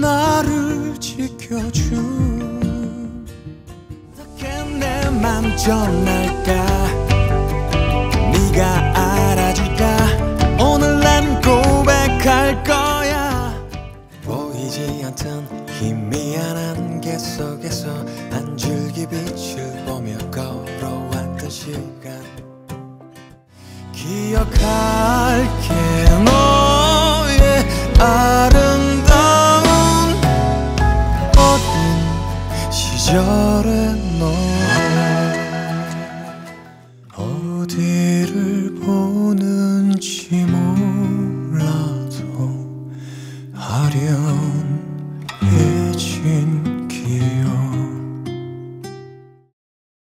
나를 지켜준 어떻게 내맘 전할까? 네가 알아줄까? 오늘 난 고백할 거야. 보이지 않던 희미한 안개 속에서 한 줄기 빛을 보며 걸어왔던 시간 기억할게 너의 아름다운 어린 시절의 너. 어디를 보는지 몰라도 하렴